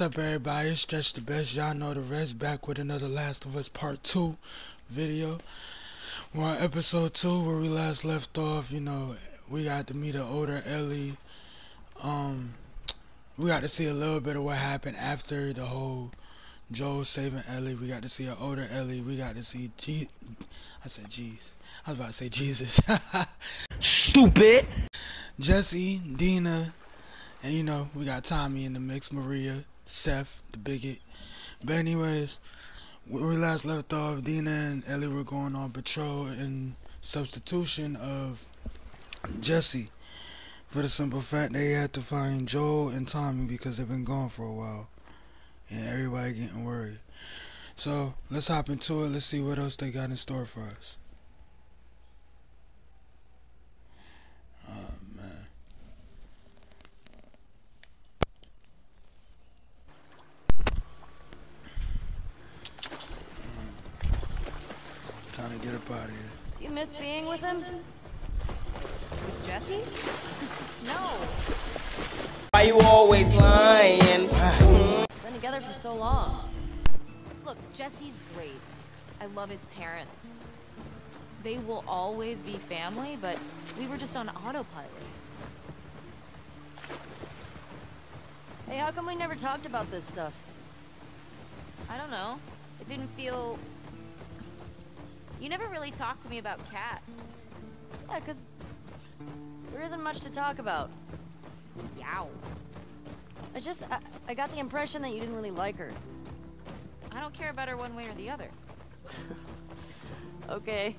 what's up everybody? It's Stretch D. Best. Y'all know the rest. Back with another Last of Us Part 2 video. We're on episode 2 where we last left off. You know, we got to meet an older Ellie. Um, we got to see a little bit of what happened after the whole Joel saving Ellie. We got to see an older Ellie. We got to see G. I said jeez. I was about to say Jesus. Stupid. Jesse, Dina, and you know, we got Tommy in the mix, Maria, Seth, the bigot. But anyways, where we last left off, Dina and Ellie were going on patrol in substitution of Jesse. For the simple fact they had to find Joel and Tommy because they've been gone for a while. And everybody getting worried. So let's hop into it. Let's see what else they got in store for us. Oh get up out of here. Do you miss being with him? With Jesse? no. Why you always lying? Been together for so long. Look, Jesse's great. I love his parents. They will always be family, but we were just on autopilot. Hey, how come we never talked about this stuff? I don't know. It didn't feel... You never really talked to me about Kat. Yeah, because there isn't much to talk about. Yow. I just, I, I got the impression that you didn't really like her. I don't care about her one way or the other. okay.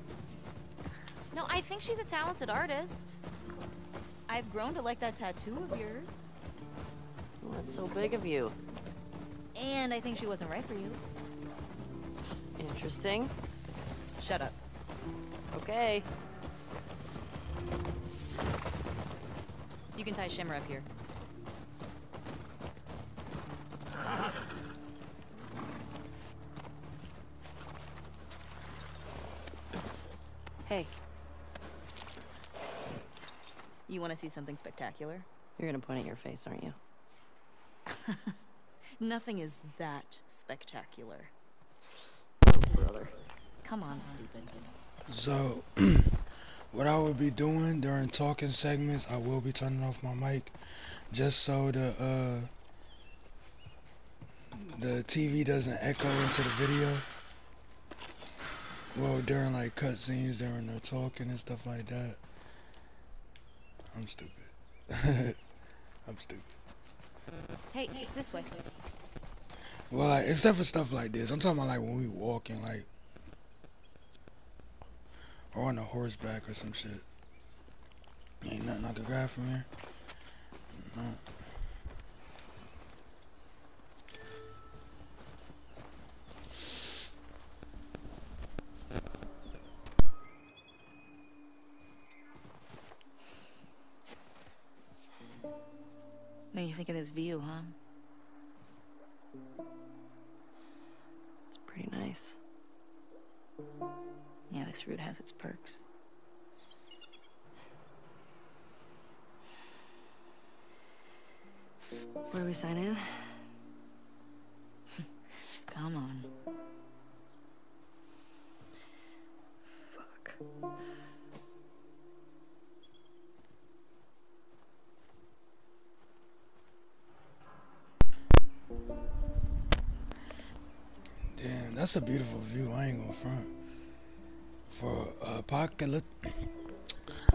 No, I think she's a talented artist. I've grown to like that tattoo of yours. Well, that's so big of you. And I think she wasn't right for you. Interesting. Shut up. Okay. You can tie Shimmer up here. Hey. You want to see something spectacular? You're gonna point at your face, aren't you? Nothing is that spectacular. Oh, brother. Come on, stupid. So, what I will be doing during talking segments, I will be turning off my mic, just so the uh, the TV doesn't echo into the video. Well, during like cutscenes, during the talking and stuff like that. I'm stupid. I'm stupid. Hey, it's this way. Well, like, except for stuff like this, I'm talking about like when we walking, like, or on a horseback or some shit. Ain't nothing I can grab from here. No. Do you think of this view, huh? It's pretty nice. Yeah, this route has its perks. Where we sign in? Come on. Fuck. Damn, that's a beautiful view. I ain't gonna front. For apocalyptic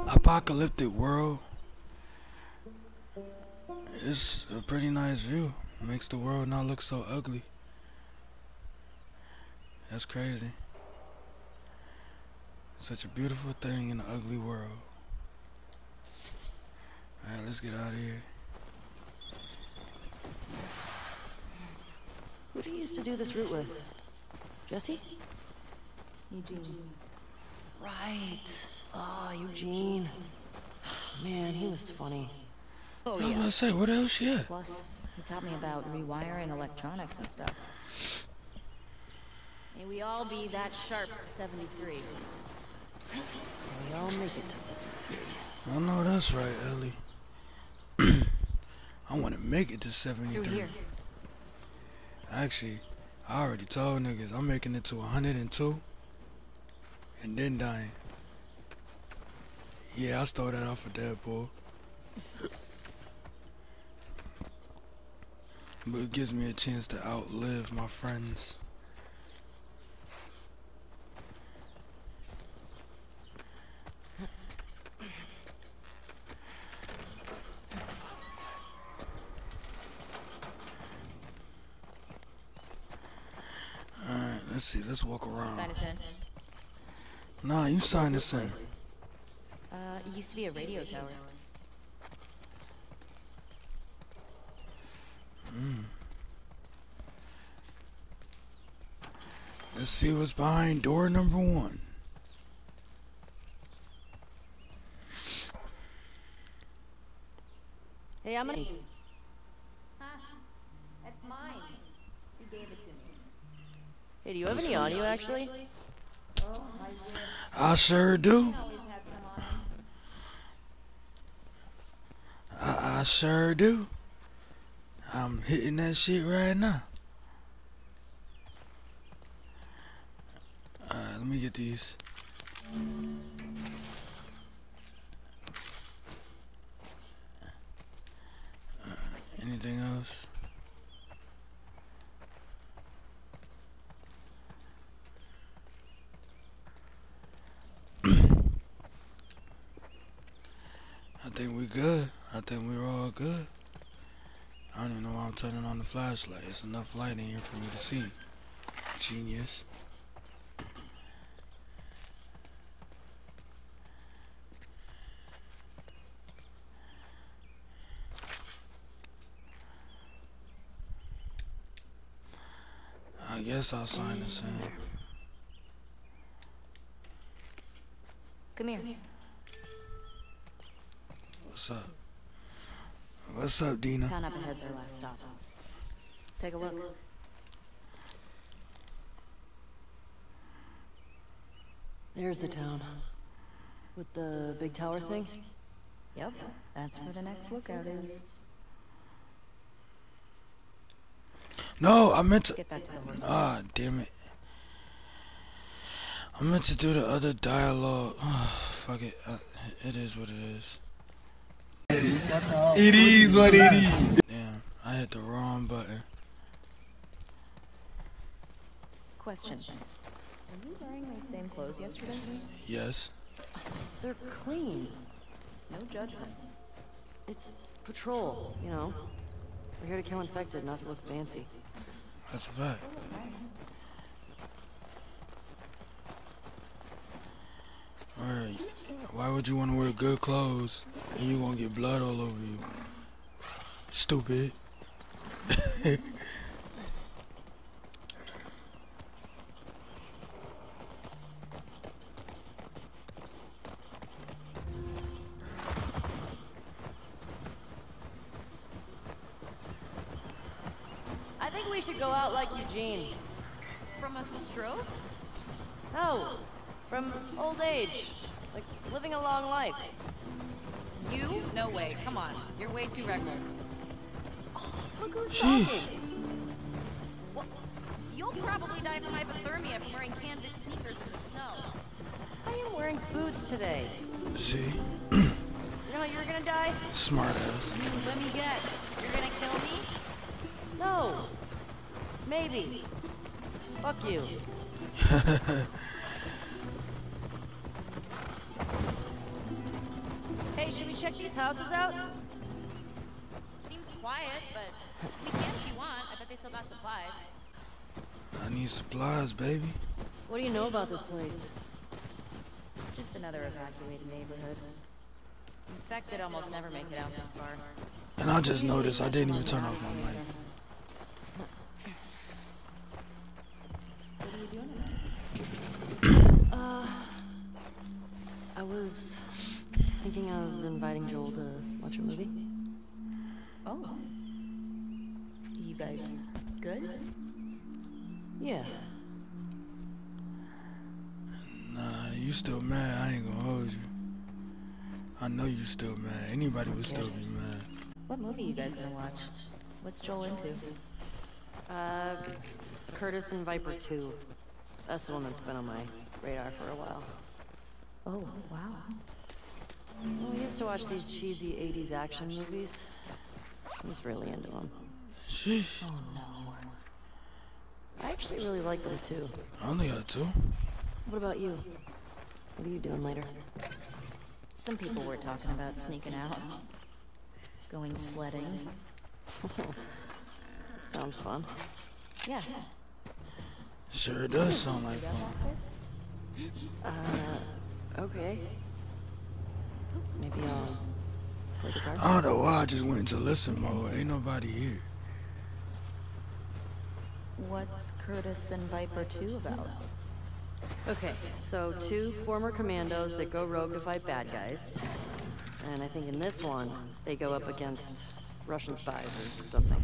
apocalyptic world, it's a pretty nice view. Makes the world not look so ugly. That's crazy. Such a beautiful thing in an ugly world. Alright, let's get out of here. Who do you used to do this route with? Jesse? Eugene. Right. Oh, Eugene. Man, he was funny. Oh, I was about yeah. to say, where the hell? Plus, he taught me about rewiring electronics and stuff. May we all be that sharp at 73. And we all make it to 73. I know that's right, Ellie. I want to make it to 73. Through here. Actually, I already told niggas I'm making it to 102 and then dying. Yeah, I stole that off of Deadpool. but it gives me a chance to outlive my friends. Alright, let's see, let's walk around. Sign. Nah, you signed What's this in. Uh, it used to be a radio tower. Mm. Let's see what's behind door number one. Hey, I'm gonna. That's mine. You gave it to me. Hey, do you have any audio actually? I sure do. I, I sure do. I'm hitting that shit right now. Alright, let me get these. Anything else? Think we're good. I think we're all good. I don't even know why I'm turning on the flashlight. It's enough light in here for me to see. Genius. I guess I'll sign this in. Come here. What's up? What's up, Dina? Town up ahead's our last stop. Take a look. There's the town. With the big tower thing? Yep, that's where the next lookout is. No, I meant to. Get back to the horses. Ah, damn it. I meant to do the other dialogue. fuck it. Uh, it is what it is. It is what it is. Damn, I hit the wrong button. Question. Were you wearing my same clothes yesterday? Yes. They're clean. No judgment. It's patrol, you know. We're here to kill infected, not to look fancy. That's a fact. Alright. Why would you want to wear good clothes and you gonna get blood all over you? Stupid. I think we should go out like Eugene. From a stroke? No, from old age. Like living a long life. You? No way. Come on. You're way too reckless. Look who's Sheesh. talking. Well, you'll probably die from hypothermia from wearing canvas sneakers in the snow. I am wearing boots today. See? You know how you're gonna die? Smart ass. Let me guess. You're gonna kill me? No. Maybe. Fuck you. should we check these houses out? Seems quiet, but we can if you want. I bet they still got supplies. I need supplies, baby. What do you know about this place? Just another evacuated neighborhood. Infected almost never make it out this far. And I just noticed I didn't even turn off my mic. What are you doing tonight? Uh, I was thinking of inviting Joel to watch a movie. Oh. You guys good? Yeah. Nah, you still mad. I ain't gonna hold you. I know you still mad. Anybody would still be mad. What movie you guys gonna watch? What's Joel into? Uh, Curtis and Viper 2. That's the one that's been on my radar for a while. Oh, wow. Well, I used to watch these cheesy 80s action movies. I was really into them. Sheesh. Oh no. I actually really like them too. I only got two. What about you? What are you doing later? Some people were talking about sneaking out. Going sledding. Sounds fun. Yeah. Sure does sound like fun. Uh, okay. Maybe I'll play guitar. Oh, I don't know why I just went into listen mode. Ain't nobody here. What's Curtis and Viper 2 about? Okay, so two former commandos that go rogue to fight bad guys. And I think in this one, they go up against Russian spies or something.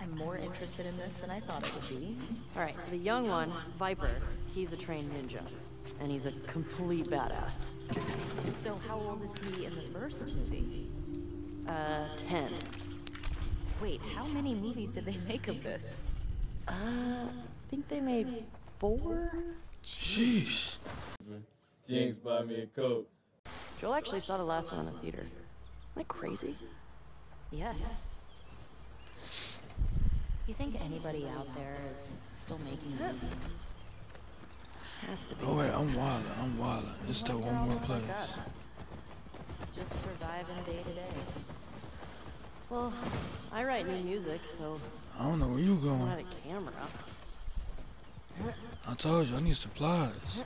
I'm more interested in this than I thought it would be. Alright, so the young one, Viper, he's a trained ninja. And he's a complete badass. So how old is he in the first movie? Uh, 10. Wait, how many movies did they make of this? Uh, I think they made four? Jeez. Jinx buy me a coat. Joel actually saw the last one in the theater. Am I crazy? Yes. You think anybody out there is still making movies? Has to be. Oh wait, I'm wildin'. I'm wildin'. It's oh still one more place. like? Just surviving day to day. Well, I write new music, so I don't know where you I going. had a camera. I told you I need supplies.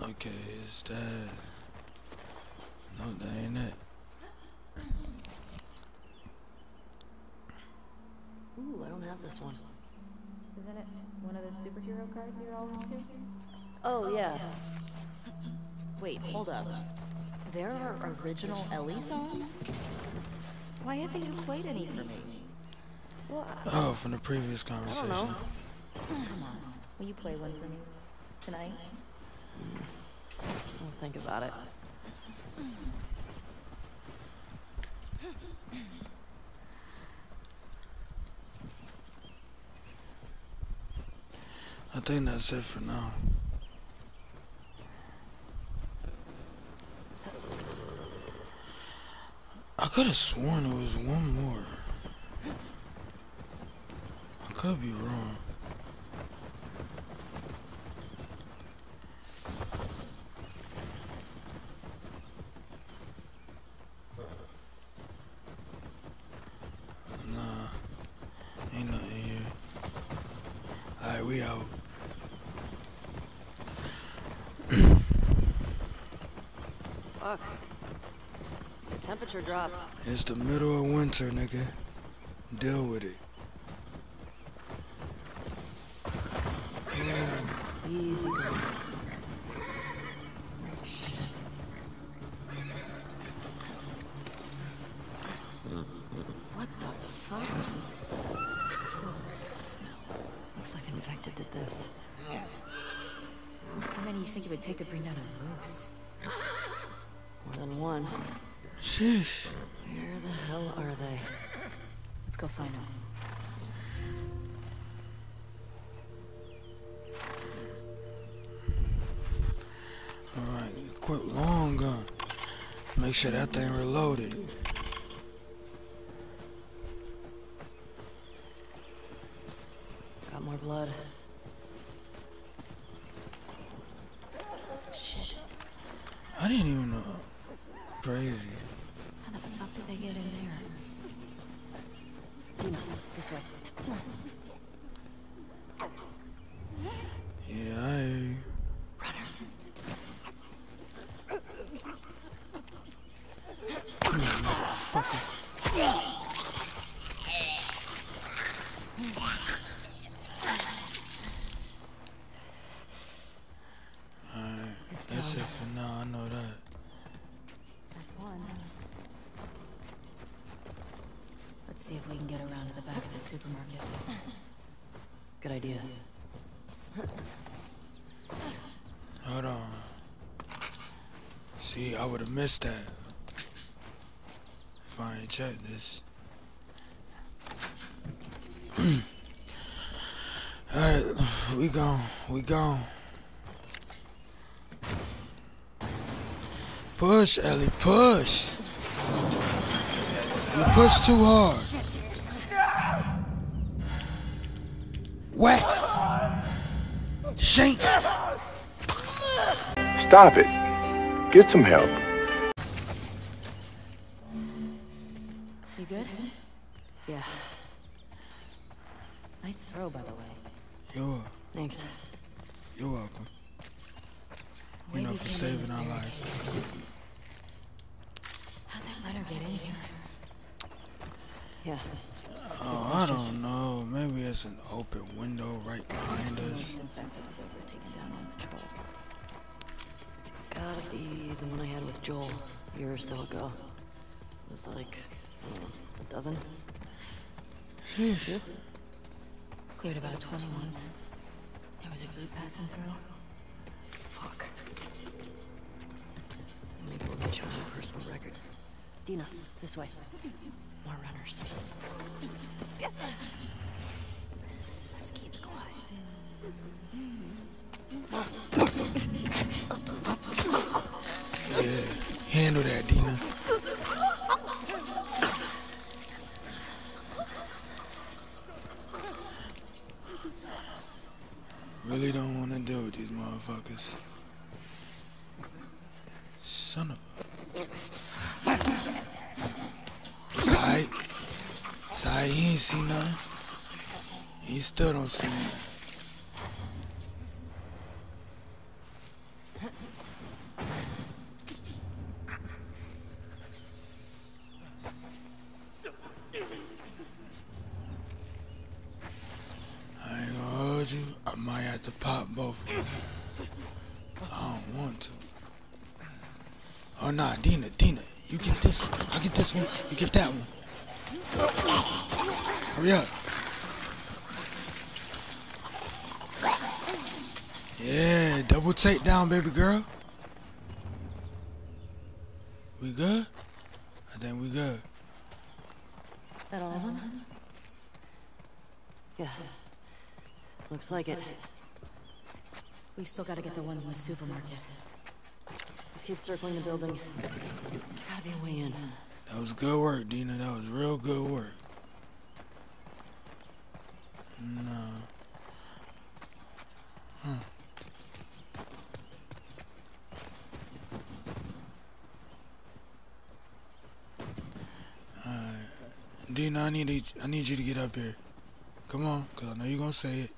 Okay, is that? No, that ain't it. Ooh, I don't have this one. Isn't it one of the superhero cards you're all into? Oh, oh yeah. Wait, hold up. There are original Ellie songs? Why haven't you played any for me? Well, Oh, from the previous conversation. I don't conversation. know. Come on. Will you play one for me? Tonight? I'll think about it. I think that's it for now. I could have sworn there was one more. I could be wrong. Nah, ain't nothing here. Alright, we out. Fuck. It's the middle of winter, nigga. Deal with it. Quick long gun. Make sure that thing reloaded. Missed that. if I checked this. Alright, we gone. We gone. Push, Ellie, push. You push too hard. Whack. Shank. Stop it. Get some help. Sheesh. Cleared about 20 once. There was a group passing through. Fuck. Maybe we'll get you on your personal record. Dina, this way. More runners. He ain't see nothing. He still don't see nothing. I ain't gonna hold you. I might have to pop both of them. I don't want to. Oh nah, Dina, Dina, you get this. I get this one. You get that one. Hurry up. Yeah, double takedown, baby girl. We good? I think we good. That all of them? Yeah. Looks like it. We've still got to get the ones in the supermarket. Let's keep circling the building. There's gotta be a way in. That was good work, Dina. That was real good work. No. Huh. Hmm. Dina, I need, to- I need you to get up here. Come on, because I know you're going to say it.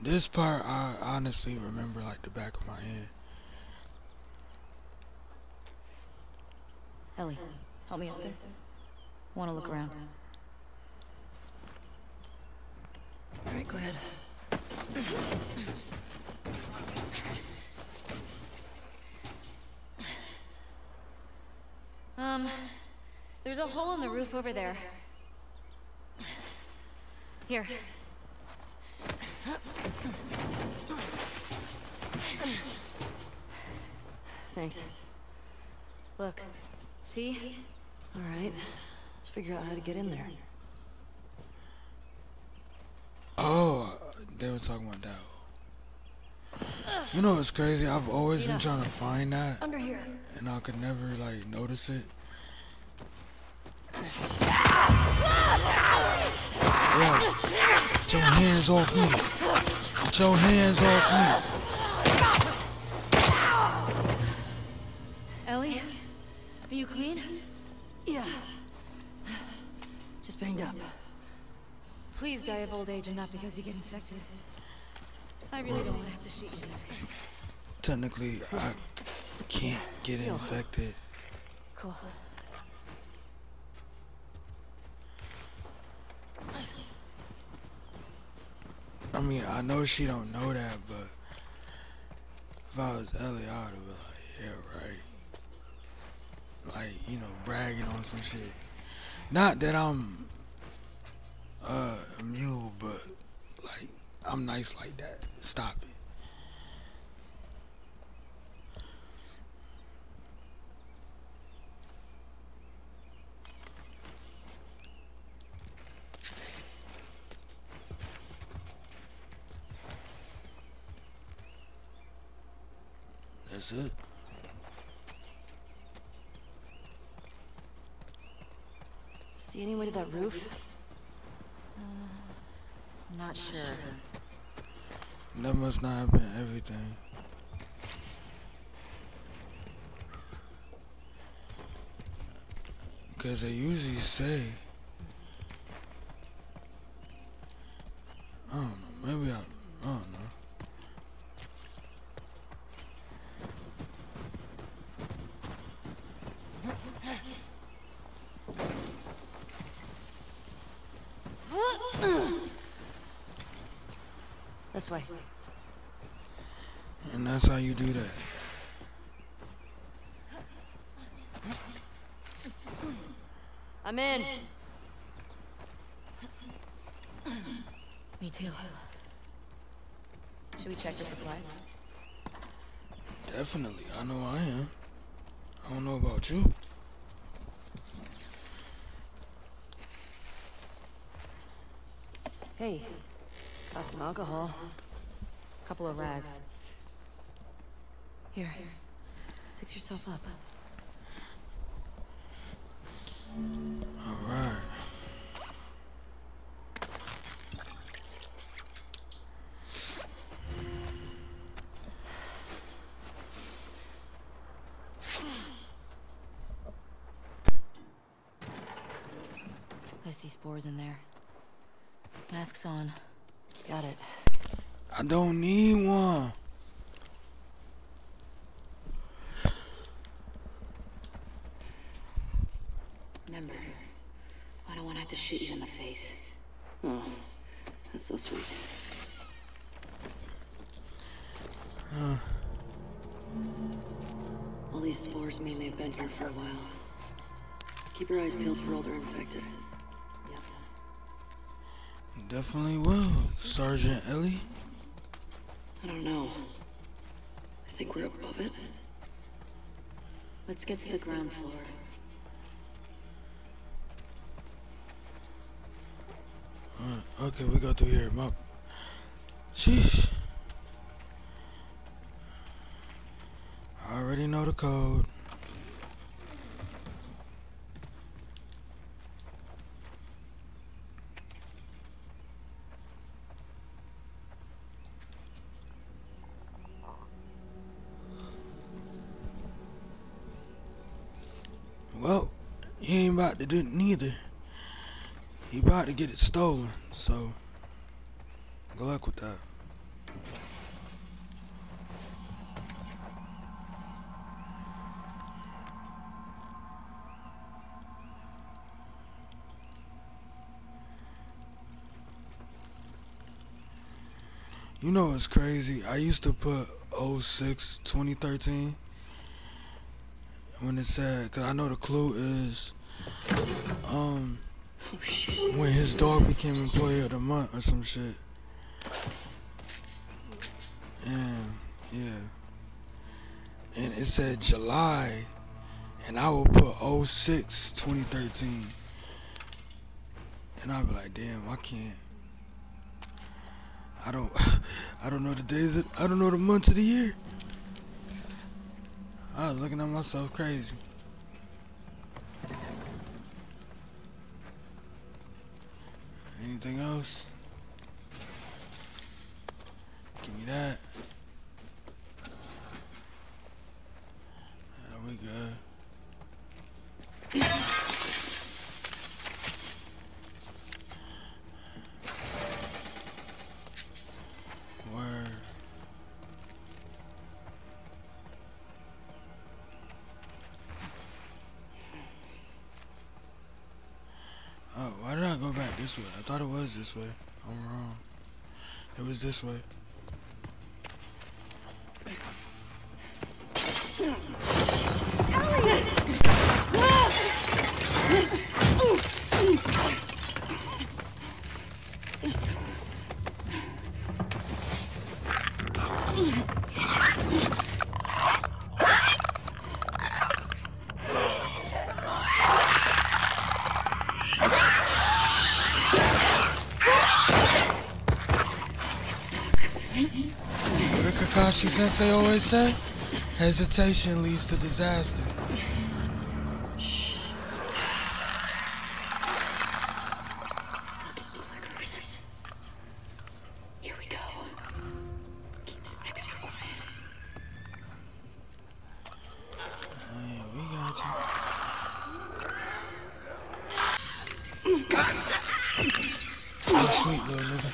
This part, I honestly remember like the back of my hand. Ellie, help me up there. Want to look around. Alright, go ahead. Um, there's a hole in the roof over there. Here. Thanks. Look. See? Alright. Let's figure out how to get in there. Oh, they were talking about that. You know what's crazy? I've always been trying to find that, Under here. and I could never like notice it. Yeah. Get your hands off me. Get your hands off me. Ellie? Are you clean? Yeah. Just banged up. Please die of old age and not because you get infected. I really don't want to have to shoot you in the face. Technically, I can't get infected. Cool. I mean, I know she don't know that, but if I was Ellie, I would have been like, yeah, right. Like, you know, bragging on some shit. Not that I'm uh a mule, but like I'm nice like that. Stop it. That's it. See any way to that roof? I'm not sure. That must not have been everything. Cause they usually say I don't know, maybe I I don't know. This way. And that's how you do that. I'm in. Me too. Should we check the supplies? Definitely. I know I am. I don't know about you. Hey, got some alcohol. A Couple of rags. Here. Fix yourself up. Alright. I in there. Masks on. Got it. I don't need one. Remember, I don't want to have to shoot you in the face. Oh, that's so sweet. Huh. All these spores mean they've been here for a while. Keep your eyes peeled for older infected. Definitely will, Sergeant Ellie. I don't know. I think we're above it. Let's get to the ground floor. Alright, okay, we go through here. My, sheesh. I already know the code. Well, he ain't to do neither. He about to get it stolen, so good luck with that. You know what's crazy? I used to put 06 2013 when it said, cause I know the clue is, um, when his dog became employee of the month or some shit. And yeah. And it said July and I would put 06 2013. And I'd be like, damn, I can't. I don't I don't know the days of, I don't know the months of the year. I was looking at myself crazy. Anything else? Give me that. There we go. I thought it was this way. I'm wrong. It was this way. Kakashi Sensei always say? Hesitation leads to disaster. Shh. Fucking clickers. Here we go. Keep it extra quiet. Oh, yeah, we got you. Oh, sweet little nigga.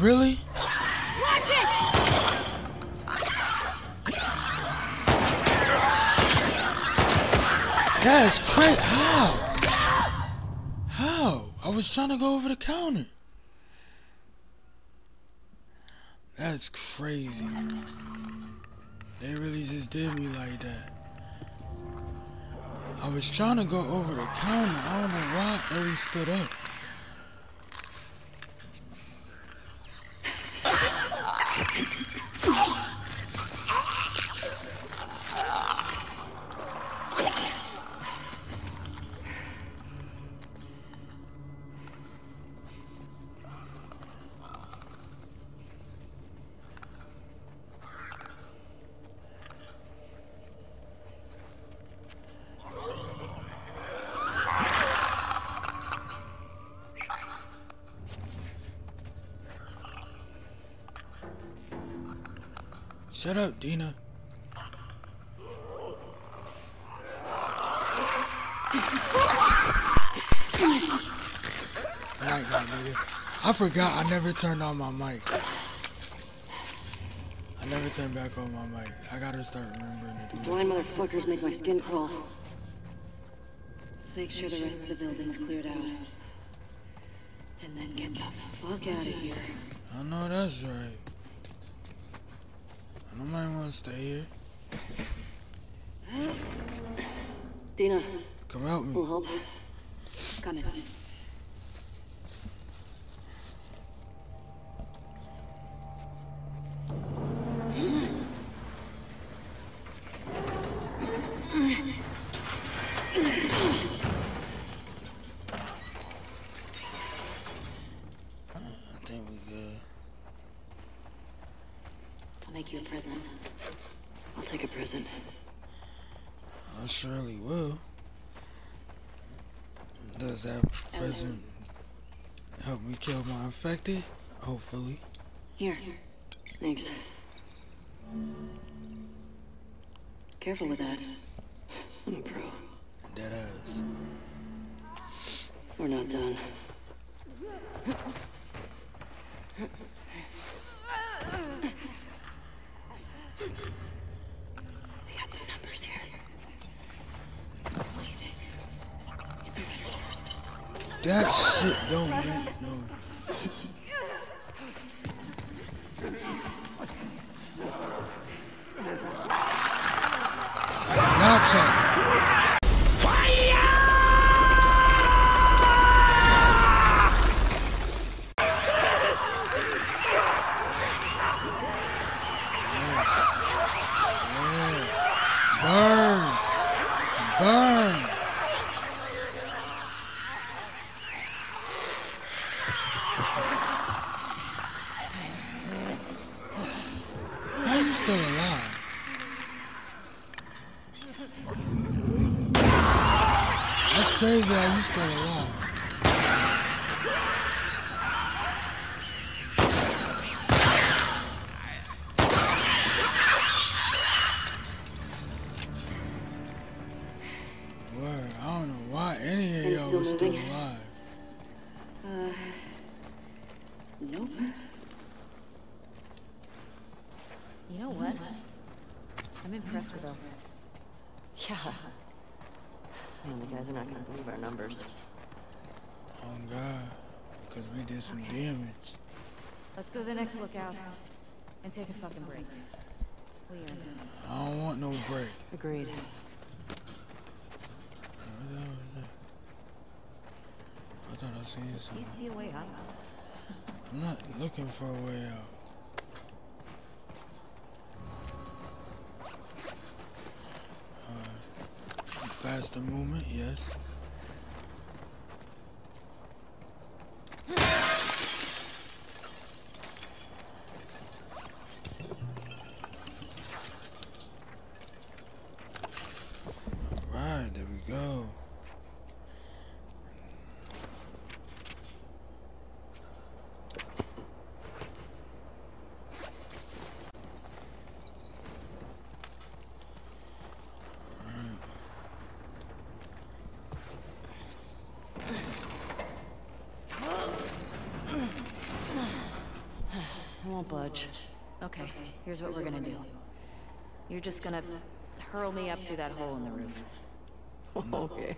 Really? That's crazy. How? How? I was trying to go over the counter. That's crazy. They really just did me like that. I was trying to go over the counter. I don't know why Ellie stood up. Shut up, Dina. Night, night, nigga. I forgot I never turned on my mic. I never turned back on my mic. I gotta start remembering to do. Blind motherfuckers make my skin crawl. Let's make sure the rest of the building's cleared out. And then get the fuck out of here. I know that's right. I don't might want to stay here. Dina, Come help me. will help. Coming. I think we good. I'll make you a present. I'll take a present. I surely will. Does that present help me kill my infected? Hopefully. Here. Thanks. Careful with that. I'm a pro. Dead ass. We're not done. We got some numbers here. What do you think? Get the letters first. That shit don't make no. Of y'all still was still moving? alive. Uh. Nope. You know what? I'm impressed with us. Yeah. Man, the guys are not gonna believe our numbers. Oh God, because we did some damage. Let's go to the next lookout and take a fucking break. We it. I don't want no break. Agreed. Where the hell is Do you see a way out? I'm not looking for a way out. Uh, faster movement, yes. Alright, there we go. I won't budge. Okay, here's what we're gonna do. You're just gonna hurl me up through that hole in the roof. okay.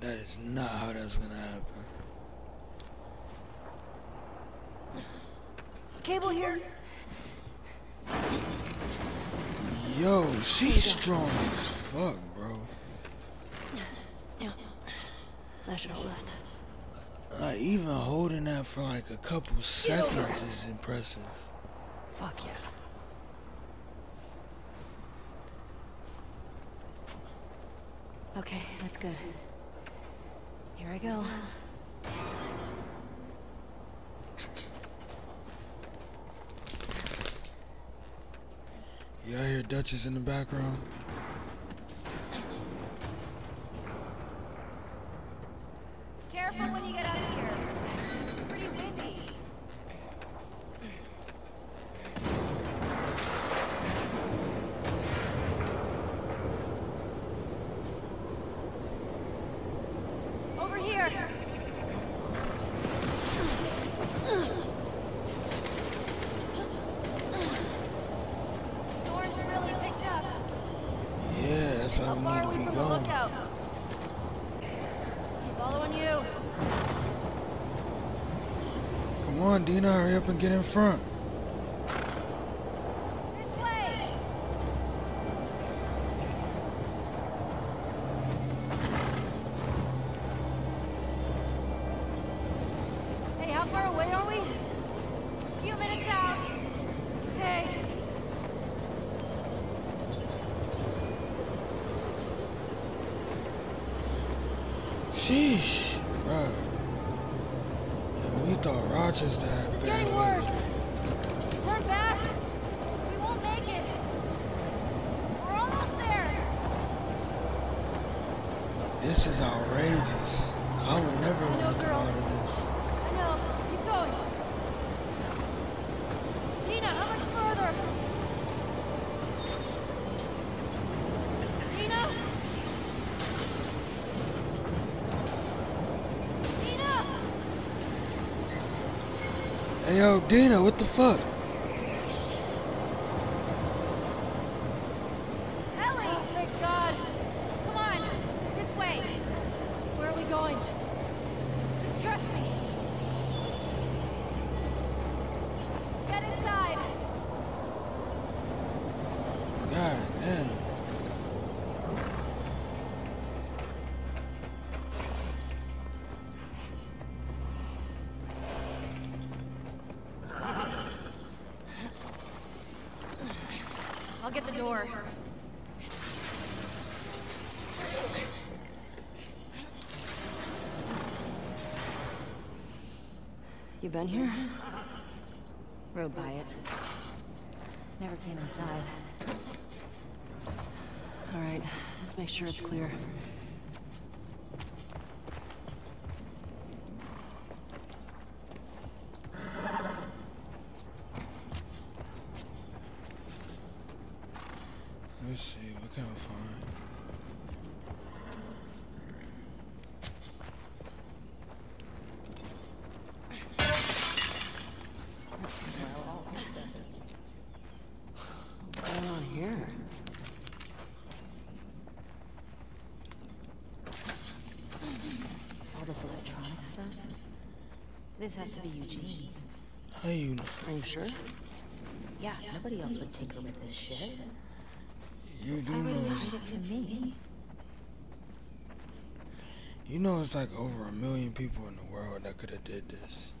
That is not how that's gonna happen. Cable here. Yo, she's strong as fuck, bro. Yeah. That should hold us. Like, even holding that for like a couple seconds is impressive. Fuck yeah. Okay, that's good. Here I go. Yeah, I hear Duchess in the background? Careful when you get out of here. Pretty windy. Over here. Storm's really picked up. Yeah, that's how How far are we we need to from be the going. lookout? Following you. Come on, Dina, hurry up and get in front. This way. Hey, how far away are we? Few minutes out. Okay. Sheesh, bro. Yeah, we thought Rochester had This is bad getting weather. worse. Turn back. We won't make it. We're almost there. This is outrageous. I would never I know, want to come girl. out of this. I know. Keep going. Dina, how much further? Dina? Dina! Hey, yo, Dina, what the fuck? Get the door. You been here? Rode by it. Never came inside. All right, let's make sure it's clear. Let's see, what can I find? What's going on here? All this electronic stuff? This has to be Eugene's. How you know? Are you sure? Yeah, nobody else would tinker with this shit. You do Why would know hide it from me? You know it's like over a million people in the world that could have did this.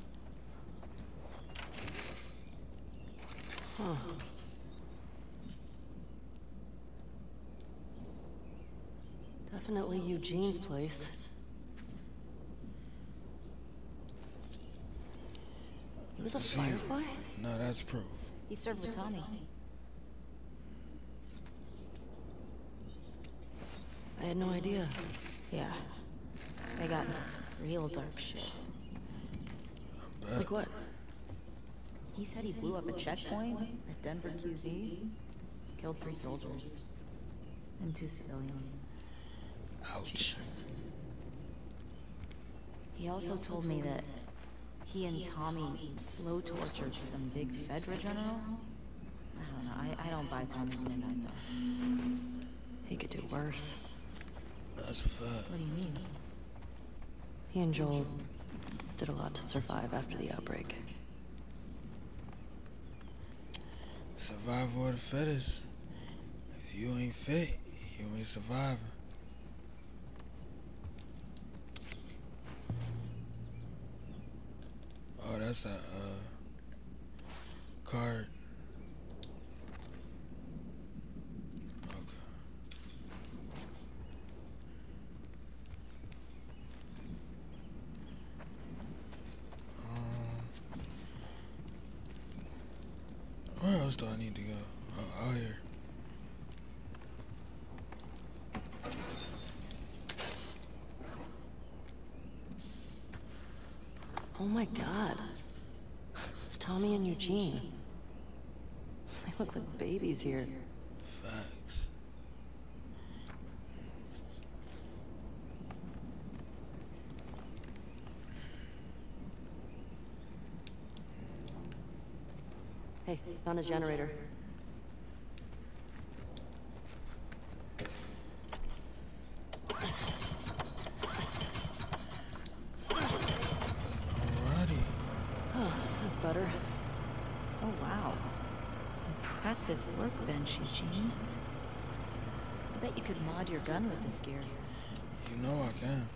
Huh. Definitely Eugene's place. He was a See. firefly? No, that's proof. He served with Tommy. I had no idea. Yeah. They got into some real dark shit. Like what? He said he blew up a checkpoint at Denver QZ, killed three soldiers, and two civilians. Ouch. He also told me that he and Tommy slow tortured some big Fedra general. I don't know. I, I don't buy Tommy doing that though. He could do worse. That's a fact. What do you mean? He and Joel did a lot to survive after the outbreak. Survival of the fittest. If you ain't fit, you ain't surviving. Oh, that's a uh, card. Um, where else do I need to go? Oh, out here. Oh my god. Tommy and Eugene. They look like babies here. Facts. Hey, found a generator. Alrighty. That's better. Oh wow. Impressive Eugene. I bet you could mod your gun with this gear. You know I can.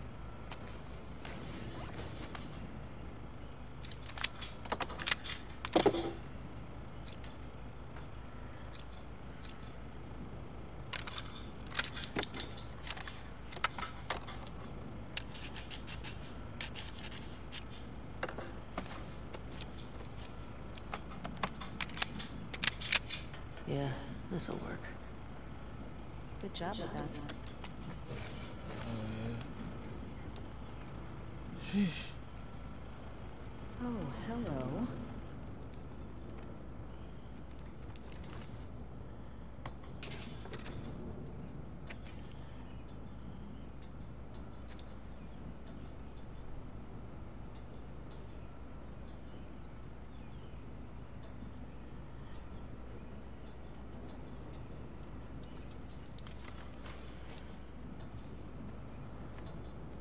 Yeah, this'll work. Good job with that. Oh. Sheesh. Oh, hello.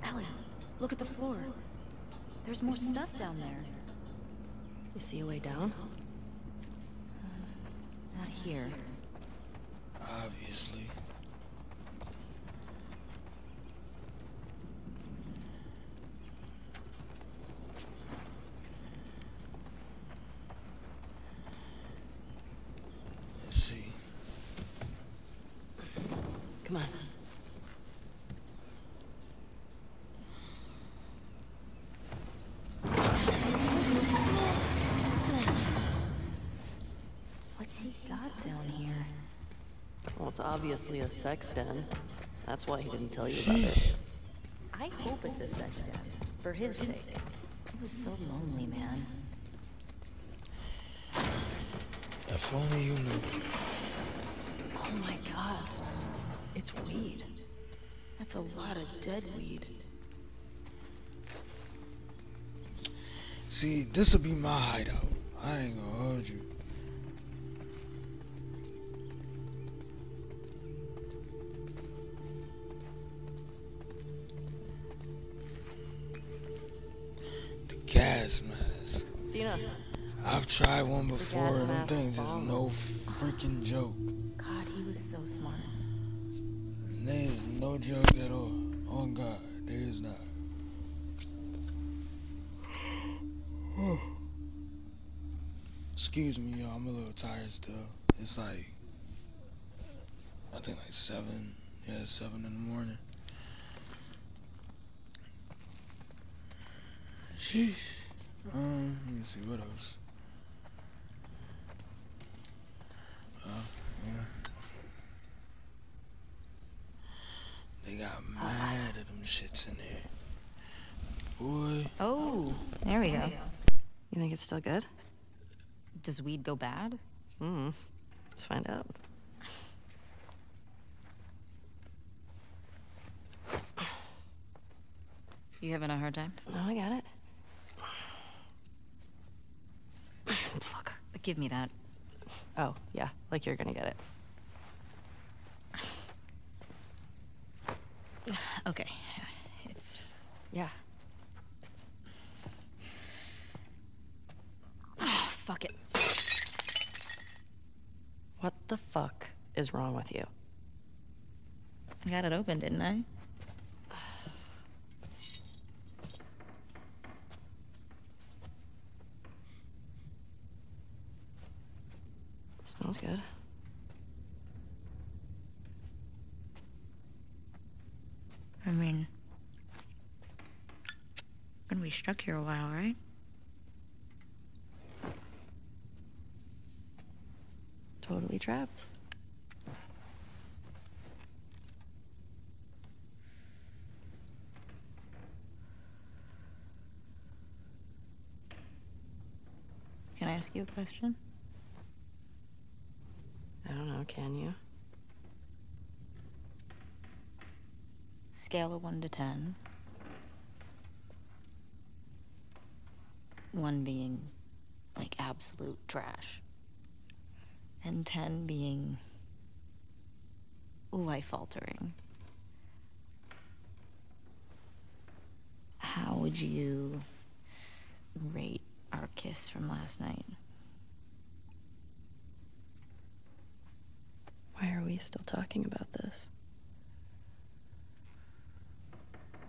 Ellie, look at the floor. There's more stuff down there. You see a way down? Not here. Obviously. Let's see. Come on. What's he got down here? Well, it's obviously a sex den. That's why he didn't tell you about it. I hope it's a sex den. For his sake. He was so lonely, man. If only you knew. Oh my god. It's weed. That's a lot of dead weed. See, this'll be my hideout. I ain't gonna hold you. tried one before, and them things is no freaking joke. God, he was so smart. There is no joke at all. Oh God, there is not. Excuse me, y'all. I'm a little tired still. It's like I think like seven. Yeah, seven in the morning. Sheesh. Um, let me see what else. Yeah. They got mad at them shits in there. Boy. Oh, there we go. You think it's still good? Does weed go bad? Hmm. Let's find out. You having a hard time? No, I got it. Fuck. Give me that. Oh, yeah. Like you're gonna get it. Okay. It's Yeah. oh, fuck it. What the fuck is wrong with you? I got it open, didn't I? Smells good. I mean, gonna be stuck here a while, right? Totally trapped. Can I ask you a question? I don't know, can you? Scale of 1 to 10. 1 being like absolute trash. And 10 being life altering. How would you rate our kiss from last night? Why are we still talking about this?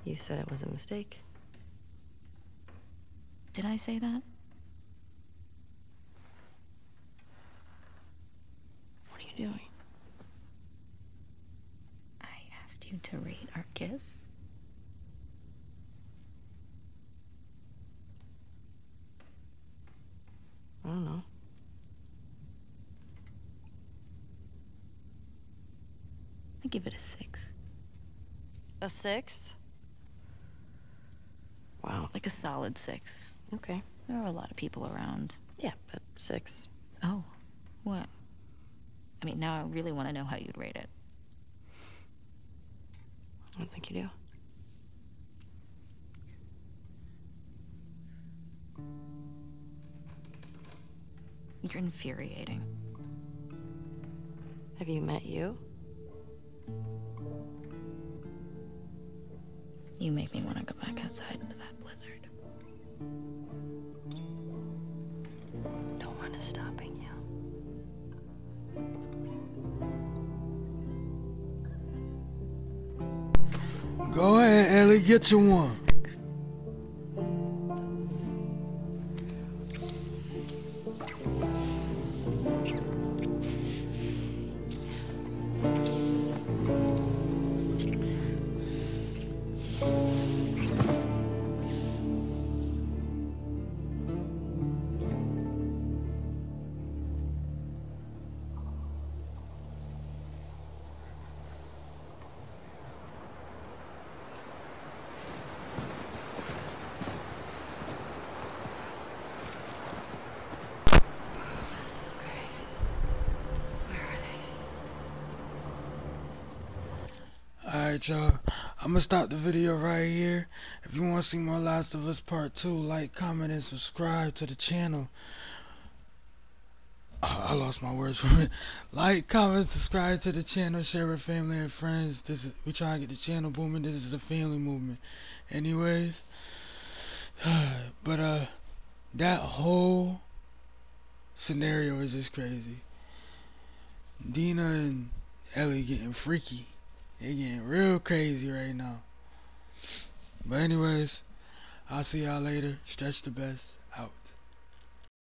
You said it was a mistake. Did I say that? What are you doing? I asked you to rate our kiss. I don't know. I give it a six. A six? Wow. Like a solid six. Okay. There are a lot of people around. Yeah, but six. Oh, what? I mean, now I really want to know how you'd rate it. I don't think you do. You're infuriating. Have you met you? You make me want to go back outside into that blizzard. No one is stopping Ellie, get you one. Y'all. I'm gonna stop the video right here. If you want to see more Last of Us Part 2, like, comment, and subscribe to the channel. Uh, I lost my words from it. Like, comment, subscribe to the channel, share with family and friends. This is we try to get the channel booming. This is a family movement. Anyways, but uh, that whole scenario is just crazy. Dina and Ellie getting freaky. They getting real crazy right now. But anyways, I'll see y'all later. Stretch D. Best. out.